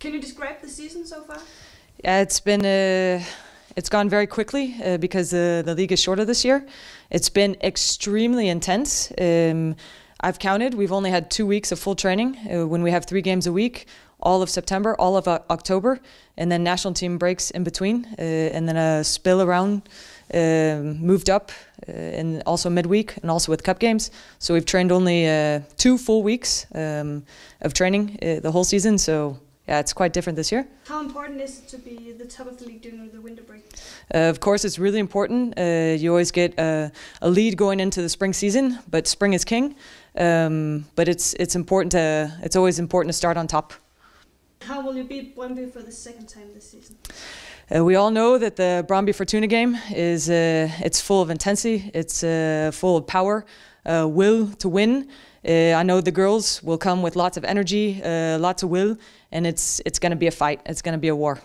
Can you describe the season so far? Yeah, it's been uh, it's gone very quickly uh, because uh, the league is shorter this year. It's been extremely intense. Um, I've counted. We've only had two weeks of full training uh, when we have three games a week. All of September, all of uh, October, and then national team breaks in between, uh, and then a spill around, um moved up, uh, and also midweek, and also with cup games. So we've trained only uh, two full weeks um, of training uh, the whole season. So yeah, it's quite different this year. How important is it to be the top of the league during the winter break? Uh, of course, it's really important. Uh, you always get a, a lead going into the spring season, but spring is king. Um, but it's it's important to it's always important to start on top. How will you beat Brøndby for the second time this season? Uh, we all know that the Brøndby Fortuna game is uh, it's full of intensity. It's uh, full of power, uh, will to win. Uh, I know the girls will come with lots of energy, uh, lots of will, and it's it's going to be a fight. It's going to be a war.